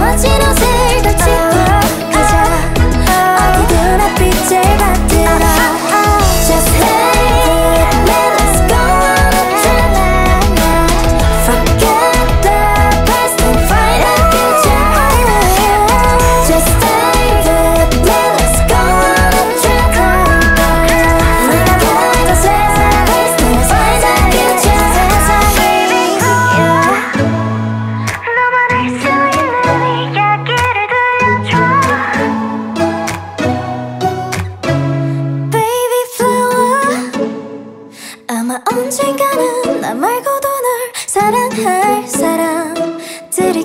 街の 언젠가는 나 말고도 널 사랑할 사람들이